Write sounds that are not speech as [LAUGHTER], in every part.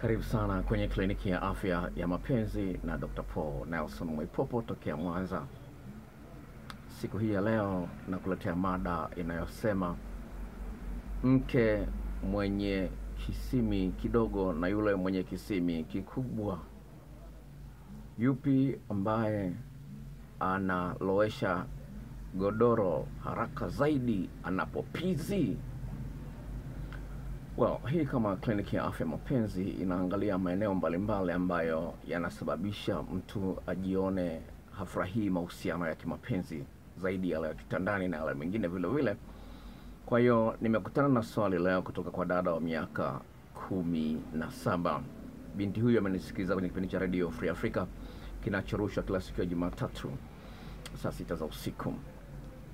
Karibu sana kwenye kliniki ya afya ya mapenzi na Dr. Paul Nelson Mwaipopo tokea Mwanza. Siku hii ya leo nakuletea mada inayosema mke mwenye kisimi kidogo na yule mwenye kisimi kikubwa, yupi ambaye analowesha godoro haraka zaidi anapopizi? Well, hii kama kliniki ya afya mapenzi inaangalia maeneo mbalimbali ambayo yanasababisha mtu ajione hafurahii mahusiano ya kimapenzi zaidi yale ya kitandani na yale mengine vile vile. Kwa hiyo nimekutana na swali leo kutoka kwa dada wa miaka kumi na saba. Binti huyu amenisikiliza kwenye kipindi cha Radio Free Africa kinachorushwa kila siku ya Jumatatu saa sita za usiku.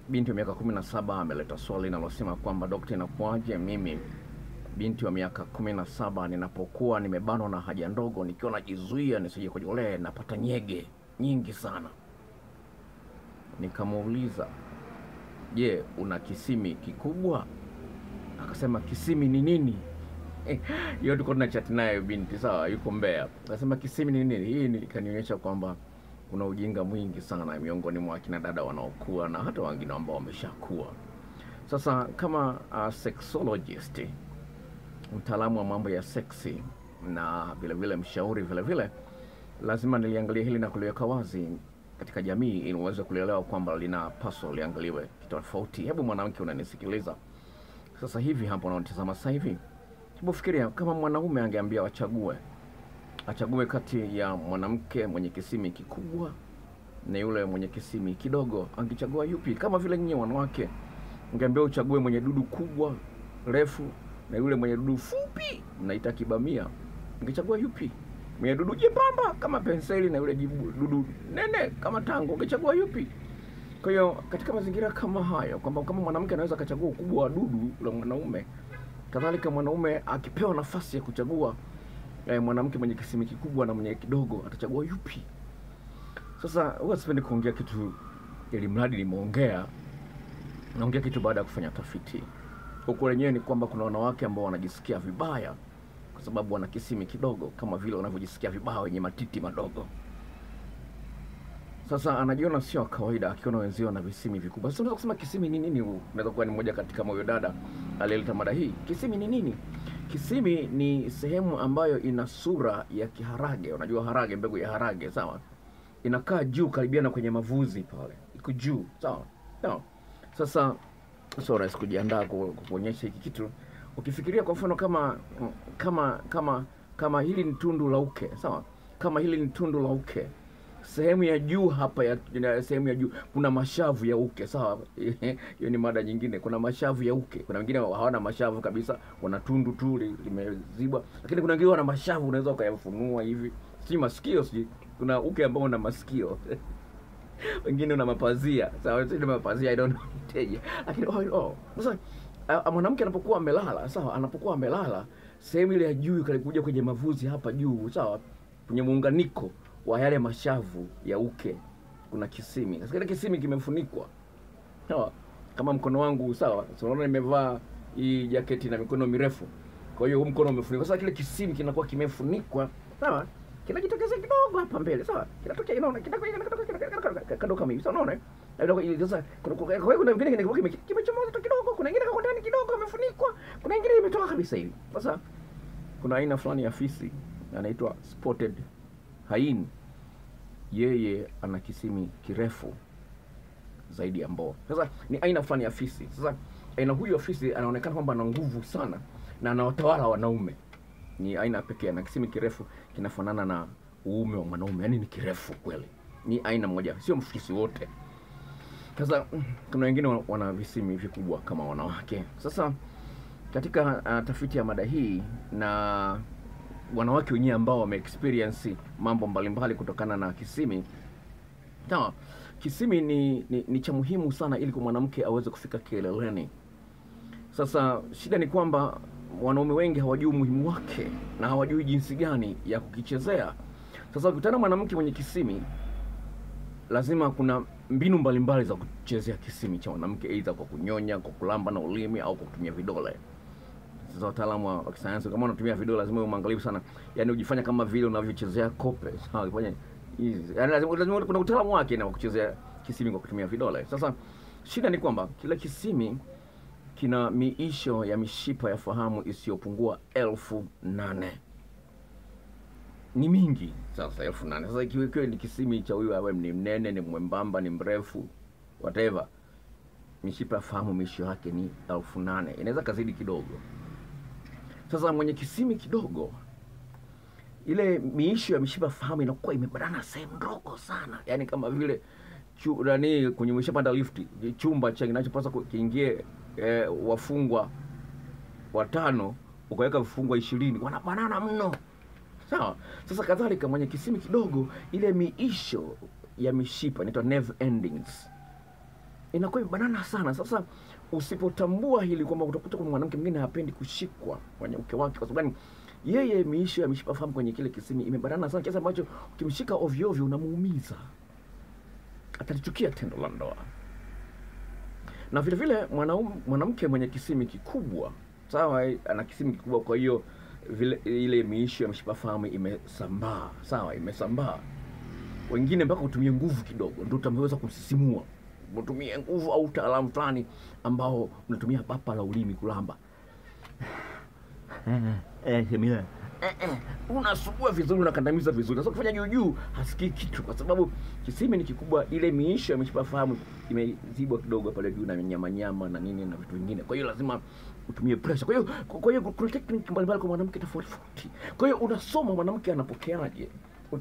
Binti wa miaka kumi na saba ameleta swali linalosema kwamba dokta, inakuwaje mimi binti wa miaka kumi na saba ninapokuwa nimebanwa na haja ndogo, nikiwa najizuia nisije kujolea, napata nyege nyingi sana. Nikamuuliza, je, una kisimi kikubwa? Akasema kisimi ni nini? [LAUGHS] hiyo tuko tuna chat naye binti, sawa, yuko Mbeya. Akasema kisimi ni nini? Hii ikanionyesha kwamba kuna ujinga mwingi sana miongoni mwa akina dada wanaokuwa na hata wengine ambao wameshakuwa. Sasa kama uh, sexologist mtaalamu wa mambo ya seksi na vile vile mshauri vile vile, lazima niliangalia hili na kuliweka wazi katika jamii ili uweze kulielewa kwamba linapaswa liangaliwe kitofauti. Hebu mwanamke unanisikiliza sasa hivi hapo, unaotazama sasa hivi, hebu fikiria kama mwanaume angeambia wachague achague kati ya mwanamke mwenye kisimi kikubwa na yule mwenye kisimi kidogo, angechagua yupi? Kama vile nyinyi wanawake ungeambia uchague mwenye dudu kubwa refu na yule mwenye dudu fupi, mnaita kibamia, ungechagua yupi? Mwenye dudu jembamba kama penseli na yule dudu nene kama tango, ungechagua yupi? Kwa hiyo katika mazingira kama hayo, kwamba kama mwanamke anaweza akachagua ukubwa wa dudu la mwanaume, kadhalika mwanaume akipewa nafasi ya kuchagua eh, mwanamke mwenye kisimi kikubwa na mwenye kidogo, atachagua yupi? Sasa huwa sipendi kuongea kitu ili mradi nimeongea, naongea kitu baada ya kufanya tafiti. Huku wenyewe ni kwamba kuna wanawake ambao wanajisikia vibaya kwa sababu wana kisimi kidogo, kama vile wanavyojisikia vibaya wenye matiti madogo. Sasa anajiona sio wa kawaida akiona wenzio na visimi vikubwa. Sasa unaweza kusema kisimi ni nini? Unaweza kuwa ni mmoja katika moyo dada aliyeleta mada hii. Kisimi ni nini? Kisimi ni sehemu ambayo ina sura ya kiharage. Unajua harage, mbegu ya harage, sawa? Inakaa juu karibiana kwenye mavuzi pale, iko juu, sawa? Sawa. Sasa sio rahisi kujiandaa ku- ku- kuonyesha hiki kitu. Ukifikiria kwa mfano kama kama kama kama hili ni tundu la uke, sawa? Kama hili ni tundu la uke, sehemu ya juu hapa ya ya sehemu ya juu kuna mashavu ya uke, sawa? [LAUGHS] Hiyo ni mada nyingine. Kuna mashavu ya uke, kuna wengine hawana mashavu kabisa, wana tundu tu limezibwa, lakini kuna wengine wana mashavu, unaweza ukayafunua hivi, si masikio, si kuna uke ambao una masikio [LAUGHS] wengine una mapazia. Sawa, sio mapazia, I don't know. [LAUGHS] Iteje, lakini oh, oh. Sasa a- a- mwanamke anapokuwa amelala sawa, anapokuwa amelala sehemu ile ya juu kalikuja kwenye mavuzi hapa juu sawa, kwenye muunganiko wa yale mashavu ya uke. Kuna kisimi. Sasa kile kisimi kimefunikwa. Sawa, kama mkono wangu sawa, so unaona nimevaa hii jaketi na mikono mirefu, kwa hiyo huu mkono umefunikwa. Sasa kile kisimi kinakuwa kimefunikwa sawa, kinajitokeza kidogo hapa mbele sawa, kinatokea inaona kinatokea kama hivi, unaona eh? Sasa kuna kwa kuna vingine kinakuwa kime- kimechomoza tu kidogo, kuna ingine kako ndani kidogo imefunikwa, kuna ingine imetoka kabisa hivi. Sasa kuna aina fulani ya fisi anaitwa spotted hyena, yeye ana kisimi kirefu zaidi ya mboo. Sasa ni aina fulani ya fisi. Sasa aina huyu ya fisi anaonekana kwamba ana nguvu sana na anawatawala wanaume. Ni aina pekee, na kisimi kirefu kinafanana na uume wa mwanaume, yaani ni kirefu kweli. Ni aina moja, sio mfisi wote. Sasa mm, kuna wengine wana visimi vikubwa kama wanawake. Sasa katika uh, tafiti ya mada hii na wanawake wenyewe ambao wame experience mambo mbalimbali kutokana na kisimi Sawa, kisimi ni, ni, ni cha muhimu sana ili kwa mwanamke aweze kufika kileleni. Sasa shida ni kwamba wanaume wengi hawajui umuhimu wake na hawajui jinsi gani ya kukichezea. Sasa ukikutana mwanamke mwenye kisimi, lazima kuna mbinu mbalimbali za kuchezea kisimi cha mwanamke, aidha kwa kunyonya, kwa kulamba na ulimi au kwa kutumia vidole. Sasa wataalamu wa kisayansi. Kama unatumia vidole, lazima uwe mwangalifu sana, yani ujifanya kama vile unavyochezea kope, [LAUGHS] sawa? Ufanye hizi, yani lazima, lazima kuna utaalamu wake na kuchezea kisimi kwa kutumia vidole. Sasa shida ni kwamba kila kisimi kina miisho ya mishipa ya fahamu isiyopungua elfu nane ni mingi. Sasa elfu nane. Sasa ikiwa ikiwa ni kisimi cha huyu awe ni mnene ni mwembamba ni mrefu whatever mishipa fahamu miisho yake ni elfu nane. Inaweza kazidi kidogo. Sasa mwenye kisimi kidogo ile miisho ya mishipa fahamu inakuwa imebanana sehemu ndogo sana. Yaani kama vile chu, nani kwenye umeshapanda lifti chumba cha kinachopaswa kiingie eh, wafungwa watano ukaweka vifungwa ishirini wanabanana mno sawa. Sasa kadhalika mwenye kisimi kidogo ile miisho ya mishipa inaitwa nerve endings. Inakuwa imebanana sana. Sasa usipotambua hili kwamba utakuta kuna mwanamke mwingine hapendi kushikwa kwenye uke wake kwa sababu gani? Yeye miisho ya mishipa fahamu kwenye kile kisimi imebanana sana. Kiasi ambacho ukimshika ovyo ovyo unamuumiza. Atalichukia tendo la ndoa. Na vile vile mwanamke mwenye kisimi kikubwa. Sawa ana kisimi kikubwa kwa hiyo vile ile miisho ya mshipa fahamu imesambaa. Sawa imesambaa. Wengine mpaka utumie nguvu kidogo ndio utameweza kusisimua. Utumie nguvu au utaalamu fulani ambao unatumia papa la ulimi kulamba. Eh, Shamila. eh, eh, unasugua vizuri unakandamiza vizuri. Sasa kufanya juu juu hasikii kitu kwa sababu kisimi ni kikubwa ile miisho ya mishipa fahamu imezibwa kidogo pale juu na nyama nyama na nini na vitu vingine. Kwa hiyo lazima utumie pressure kwa hiyo kwa hiyo kuna technique mbalimbali kwa mwanamke tofauti tofauti. Kwa hiyo unasoma mwanamke anapokeaje?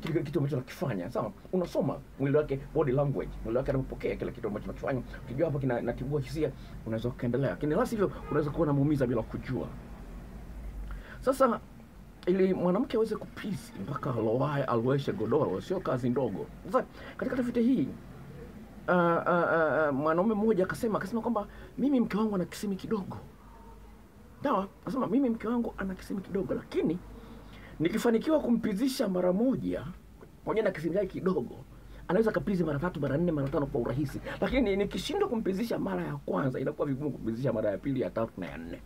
Kile kitu ambacho nakifanya sawa? Unasoma mwili wake body language mwili wake anapokea kile kitu ambacho nakifanya ukijua hapo kina natibua hisia unaweza ukaendelea. Lakini la sivyo unaweza kuwa unamuumiza bila kujua. Sasa ili mwanamke aweze kupisi mpaka alowae aloweshe godoro sio kazi ndogo. Sasa katika tafiti hii uh, uh, uh, mwanaume mmoja akasema akasema kwamba mimi mke wangu ana kisimi kidogo sawa nasema mimi mke wangu ana kisimi kidogo lakini nikifanikiwa kumpizisha mara moja pamoja na kisimi chake kidogo anaweza kapizi mara tatu mara nne mara tano kwa urahisi. Lakini nikishindwa kumpizisha mara ya kwanza inakuwa vigumu kumpizisha mara ya pili ya tatu na ya nne.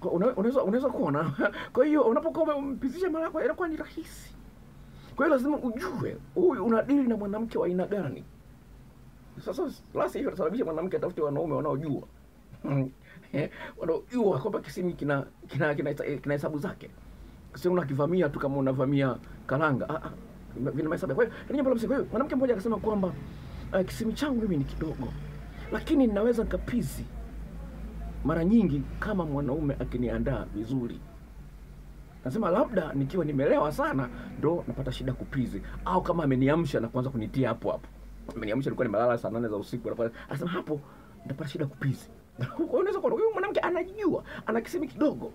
Kwa una- unaweza unaweza kuona. [LAUGHS] Kwa hiyo unapokuwa umempizisha mara yako inakuwa ni rahisi. Kwa hiyo lazima ujue huyu unadili na mwanamke wa aina gani. Sasa la sivyo itasababisha mwanamke atafute wanaume wanaojua [LAUGHS] Eh, wanaojua kwamba kisimi kina kina kina kina hesabu zake. Sio unakivamia tu kama unavamia karanga. Ah, ah, vina mahesabu. Kwa hiyo ni jambo la msingi. Kwa hiyo mwanamke mmoja akasema kwamba uh, kisimi changu mimi ni kidogo. Lakini ninaweza nikapizi mara nyingi kama mwanaume akiniandaa vizuri. Nasema labda nikiwa nimelewa sana ndo napata shida kupizi. Au kama ameniamsha na kuanza kunitia hapo hapo. Ameniamsha nilikuwa nimelala saa nane za usiku anasema hapo ndapata shida kupizi unaweza kuona huyu mwanamke anajua ana kisimi kidogo.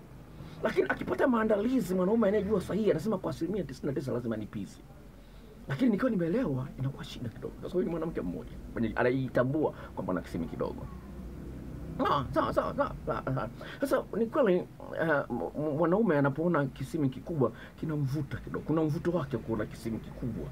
Lakini akipata maandalizi mwanaume anayejua sahihi anasema kwa asilimia tisini na tisa lazima nipizi lakini nikiwa nimeelewa inakuwa shida kidogo. Sasa huyu ni mwanamke mmoja mwenye anajitambua kwamba ana kisemi kidogo. Ah, sawa sawa sawa. Sasa ni kweli uh, mwanaume anapoona kisimi kikubwa kinamvuta kidogo, kuna mvuto wake kuona kisimi kikubwa.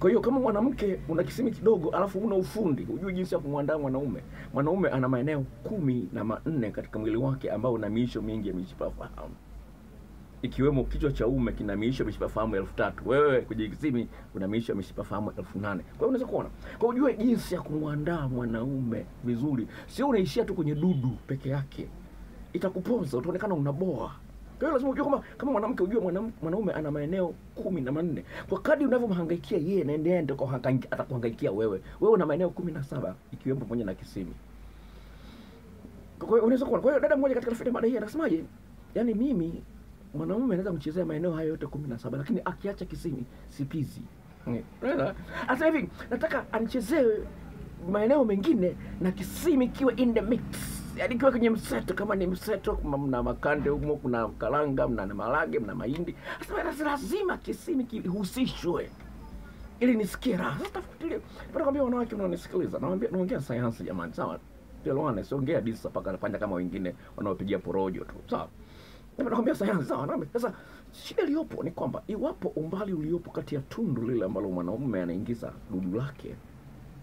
Kwa hiyo kama mwanamke una kisimi kidogo alafu una ufundi, hujui jinsi ya kumwandaa mwanaume. Mwanaume ana maeneo kumi na manne katika mwili wake ambao una miisho mingi ya mishipa fahamu. Ikiwemo kichwa cha ume kina miisho ya mishipa fahamu elfu tatu. Wewe kwenye kisimi una miisho ya mishipa fahamu elfu nane. Kwa hiyo unaweza kuona. Kwa ujue jinsi ya kumwandaa mwanaume vizuri. Sio unaishia tu kwenye dudu peke yake. Itakuponza utaonekana unaboa kwa hiyo lazima ujue kwamba kama mwanamke ujue mwanaume ana maeneo kumi na manne kwa kadri unavyomhangaikia yeye naendea ndio atakuhangaikia wewe wewe una maeneo kumi na saba ikiwemo pamoja na kisimi kwa hiyo unaweza kuona. Kwa hiyo dada mmoja katika tafiti ya mada hii anasemaje? Yaani mimi mwanaume anaweza kuchezea maeneo hayo yote kumi na saba lakini akiacha kisimi sipizi. Unaona? Sasa hivi nataka anichezee maeneo mengine na kisimi kiwe in the mix. Yaani kiwe kwenye mseto kama ni mseto mna makande humo kuna karanga mna marage, mna mahindi. Sasa lazima kisimi kihusishwe ili nisikie raha. Sasa tafutilie, Bado kwambia wanawake wanaonisikiliza. Nawaambia naongea sayansi jamani, sawa? Tuelewane, siongea disa paka napanda kama wengine wanaopigia porojo tu. Sawa? nakwambia kwambia sayansi, sawa? Naambia sasa shida iliyopo ni kwamba iwapo umbali uliopo kati ya tundu lile ambalo mwanaume anaingiza dudu lake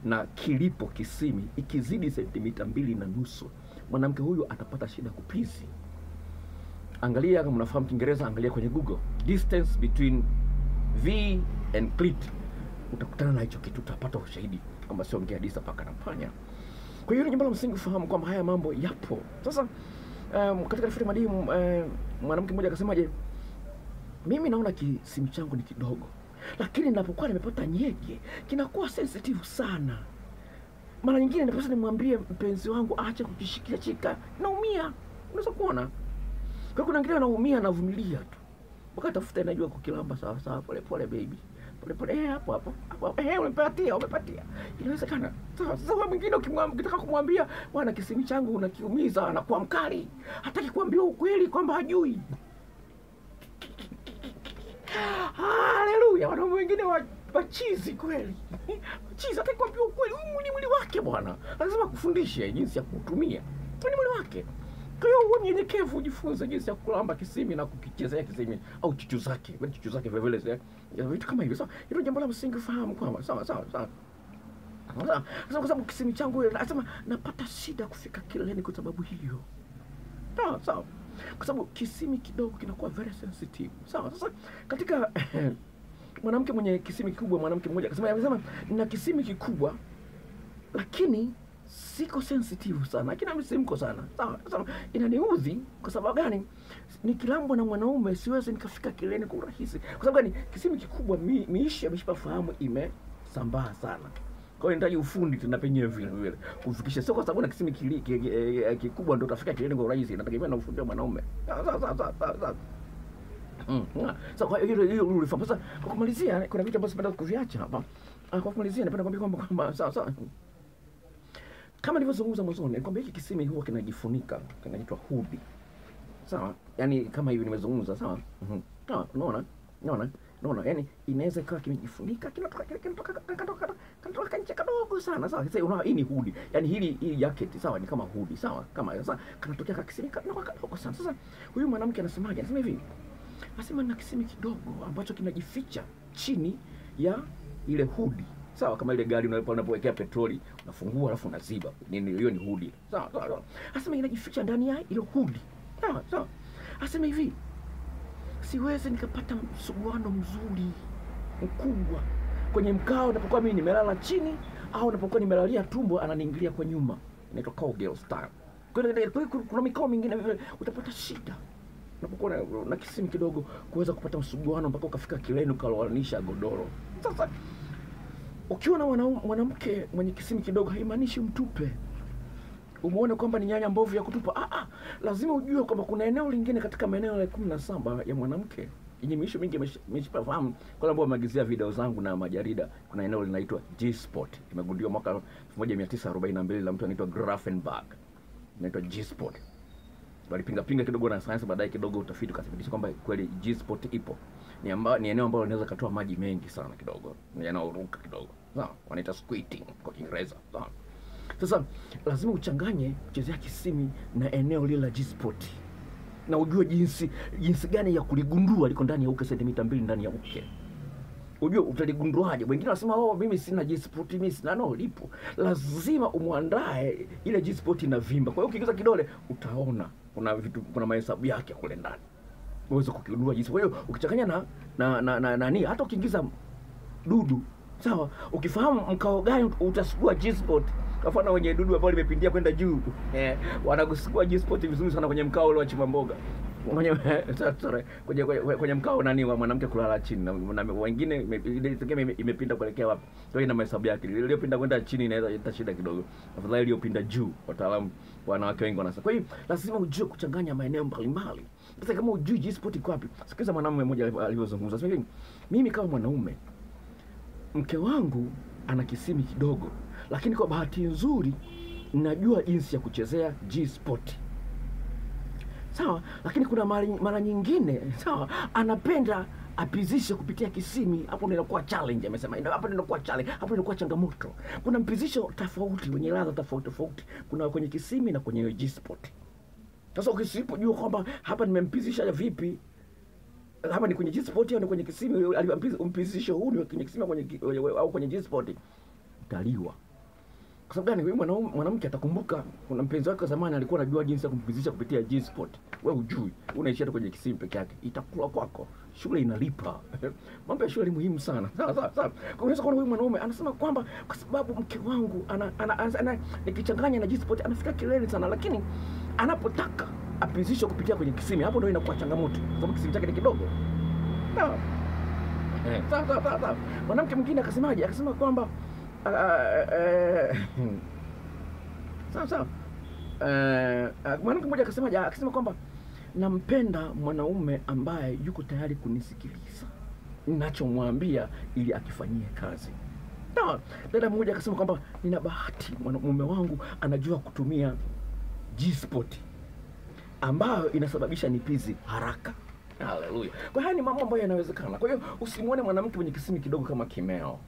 na kilipo kisimi ikizidi sentimita mbili na nusu, mwanamke huyu atapata shida kupizi. angalia kama unafahamu Kiingereza, angalia kwenye Google distance between V and clit, utakutana na hicho kitu, utapata ushahidi kwamba sio ongea disa paka na panya. Kwa hiyo ni jambo la msingi ufahamu kwamba haya mambo yapo. Sasa um, katika rifati madimu um, mwanamke mmoja akasemaje, mimi naona kisimu changu ni kidogo, lakini ninapokuwa nimepata nyege kinakuwa sensitive sana. Mara nyingine napasa nimwambie mpenzi wangu aache kukishikia chika, naumia. Unaweza kuona kwa kuna wengine wanaumia, anavumilia tu mpaka tafuta, najua kukilamba sawa sawa, pole pole baby, pole pole, eh, hapo hapo eh, umepatia umepatia, inawezekana. Sasa wewe mwingine ukitaka kumwambia bwana, kisimi changu unakiumiza, anakuwa mkali, hataki kuambia ukweli kwamba hajui. Haleluya! Wanaume wengine wa wachizi kweli, wachizi, hataki kuambia ukweli. Huu ni mwili wake bwana, anasema kufundishe jinsi ya kutumia, ni mwili wake. Kwa hiyo uwe mnyenyekevu, ujifunze jinsi ya kulamba kisimi na kukichezea kisimi au chuchu zake, wewe chuchu zake vile vile, vitu kama hivyo. Sawa, hilo jambo la msingi fahamu kwamba sawa sawa sawa. Sasa kwa sababu kisimi changu anasema napata shida kufika kileleni kwa sababu hiyo. Sawa sawa. Kwa sababu kisimi kidogo kinakuwa very sensitive. Sawa. Sasa katika [CLEARS THROAT] mwanamke mwenye kisimi kikubwa, mwanamke mmoja akasema amesema nina kisimi kikubwa lakini siko sensitive sana, lakini msimko sana. Sawa, sasa inaniudhi kwa sababu gani? Nikilambwa na mwanaume siwezi nikafika kileni kwa urahisi. Kwa sababu gani? Kisimi kikubwa, mi, miishi ya mishipa fahamu imesambaa sana. Kwa hiyo ufundi tena penyewe vile vile kufikisha, sio kwa sababu na kisimi eh, kikubwa ndio utafika kileni kwa urahisi, inategemea na ufundi wa mwanaume. Sawa sawa sawa, sawa. Mm, So kwa hiyo ulifa. hilo. Sasa kwa kumalizia, kuna vitu ambavyo sipenda kuviacha hapa. Ah, Kwa kumalizia, napenda kuambia kwamba kwamba sawa sawa. Kama nilivyozungumza mwanzoni kwamba hiki kisimi huwa kinajifunika kinaitwa hudi sawa? Yaani kama hivi nimezungumza sawa? Mhm. sawa unaona? Unaona? Unaona? Yaani inaweza ikawa kimejifunika kinatoka kinatoka kinatoka kinatoka kanche kadogo sana sawa? Sasa unaona hii ni hudi Yaani hili hii jacket sawa? Ni kama hudi sawa? Kama sasa kanatokea kakisimi kadogo sana. Sasa huyu mwanamke anasemaje? Anasema hivi anasema na kisimi kidogo ambacho kinajificha chini ya ile hudi sawa kama ile gari unapo- unapowekea petroli unafungua alafu unaziba nini hiyo ni hudi sawa sawa asema inajificha ndani ya ile hudi sawa sawa asema hivi siwezi nikapata msuguano mzuri mkubwa kwenye mkao napokuwa mimi nimelala chini au napokuwa nimelalia tumbo ananiingilia kwa nyuma inaitwa cowgirl style kuna mikao mingine utapata shida unapokuwa na, na kisimi kidogo kuweza kupata msuguano mpaka ukafika kileni ukaloanisha godoro. Sasa ukiwa na mwanamke mwenye kisimu kidogo haimaanishi mtupe. Umeone kwamba ni nyanya mbovu ya kutupa. Ah, ah, lazima ujue kwamba kuna eneo lingine katika maeneo ya kumi na saba ya mwanamke yenye miisho mingi imesh- imeshipa fahamu kwa ambao wameagizia video zangu na majarida. Kuna eneo linaitwa G-spot. Imegundiwa mwaka 1942 la mtu anaitwa Grafenberg. Inaitwa G-spot walipinga pinga kidogo na sayansi, baadaye kidogo utafiti ukathibitisha kwamba kweli G-spot ipo. Ni, amba, ni eneo ambalo linaweza katoa maji mengi sana kidogo, yanaoruka kidogo, sawa, wanaita squirting kwa Kiingereza, sawa. Sasa lazima uchanganye kuchezea kisimi na eneo lile la G-spot. Na ujue jinsi jinsi gani ya kuligundua liko ndani ya uke sentimita mbili ndani ya uke. Ujue utaligunduaje. Wengine wanasema oh mimi sina G-spot mimi sina. No lipo. Lazima umwandae ile G-spot inavimba. Kwa hiyo ukiingiza kidole utaona kuna vitu kuna mahesabu yake kule ndani. Uweze kukigundua jinsi. Kwa hiyo ukichanganya na na na, na, nani hata ukiingiza dudu sawa ukifahamu mkao gani utasugua G-spot. Kwa mfano wenye dudu ambao limepindia kwenda juu eh, wanakusugua G-spot vizuri sana kwenye mkao ule wa chimba mboga [LAUGHS] kwenye mkao nani wa mwanamke kulala chini? Na, wengine ime- imepinda kuelekea wapi? Kwa ina mahesabu yake. Iliyopinda kwenda chini inaweza ita shida kidogo. Afadhali iliyopinda juu wataalamu wanawake wengi wanasema. Kwa hiyo lazima ujue kuchanganya maeneo mbalimbali. Sasa kama ujui G-spot iko wapi sikiliza mwanamume mmoja alivyozungumza. Sasa mimi kama mwanaume mke wangu ana kisimi kidogo, lakini kwa bahati nzuri najua jinsi ya kuchezea G-spot sawa, lakini kuna mara, nyingine sawa, anapenda apizishe kupitia kisimi. Hapo inakuwa challenge, amesema hapo inakuwa challenge, hapo inakuwa changamoto. Kuna mpizisho tofauti wenye ladha tofauti tofauti, kuna kwenye kisimi na kwenye G-spot. Sasa ukisipojua kwamba hapa nimempizisha vipi hapa ni kwenye G-spot au ni kwenye kisimi, alimpizisho huu ni kwenye kisimi au kwenye kwenye G-spot, utaliwa Kwa sababu gani? Wewe mwanamke atakumbuka kuna mpenzi wake wa zamani alikuwa anajua jinsi ya kumpizisha kupitia G-spot. Wewe hujui, unaishia tu kwenye kisimu peke yake, itakula kwako. Shule inalipa. [LAUGHS] Mambo ya shule ni muhimu sana. Sawa sawa sawa. Kwa unaweza kuona huyu mwanaume anasema kwamba kwa sababu mke wangu ana, ana, ana, ana nikichanganya na G-spot anafika kilele sana, lakini anapotaka apizishwe kupitia kwenye kisimu, hapo ndio inakuwa changamoto, kwa sababu kisimu chake ni kidogo. Sawa. Eh, sawa sawa sawa. Mwanamke mwingine akasemaje? Akasema kwamba sawa sawa. Eh, ah, mwanamke mmoja akasema Akasema kwamba nampenda mwanaume ambaye yuko tayari kunisikiliza ninachomwambia ili akifanyie kazi. Sawa. Dada mmoja akasema kwamba nina bahati mume wangu anajua kutumia G-spot ambayo inasababisha nipizi haraka. Haleluya! Kwa haya ni mambo ambayo yanawezekana. Kwa hiyo usimwone mwanamke mwenye kisimi kidogo kama kimeo.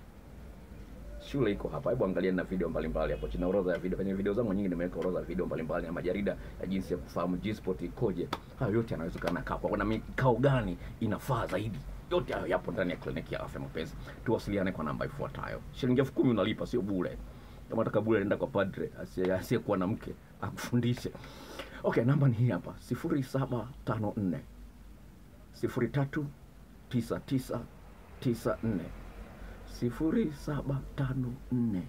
Shule iko hapa, hebu angalia na video mbalimbali hapo chini, orodha ya video. Kwenye video zangu nyingi nimeweka orodha ya video mbalimbali na majarida ya jinsi ya kufahamu G-Sport ikoje. Hayo yote yanawezekana. Kwa kuna mikao gani inafaa zaidi, yote hayo yapo ndani ya kliniki ya afya mapenzi. Tuwasiliane kwa namba ifuatayo. Shilingi elfu kumi unalipa, sio bure. Kama unataka bure, nenda kwa padre asiye- asiyekuwa na mke akufundishe. Okay, namba ni hii hapa, sifuri saba tano nne sifuri tatu tisa tisa tisa nne sifuri saba tano nne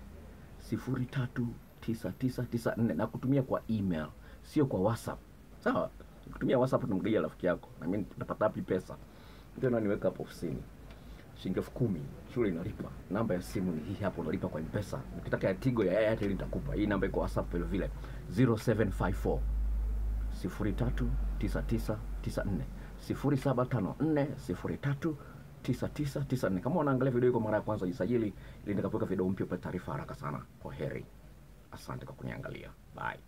sifuri tatu tisa tisa tisa nne na kutumia kwa email, sio kwa WhatsApp. Sawa, kutumia WhatsApp tunamgaia rafiki yako, na mimi tutapata wapi pesa? Ndio naniweka hapo ofisini shilingi elfu kumi shule inalipa. Namba ya simu ni hii hapo, unalipa kwa M-Pesa. Ukitaka ya Tigo ya Airtel nitakupa hii namba, iko WhatsApp vile vile 0754 039994 0754 9994. Kama unaangalia video hii kwa mara ya kwanza, jisajili ili nitakapoweka video mpya upate taarifa haraka sana. Kwa heri, asante kwa kuniangalia, bye.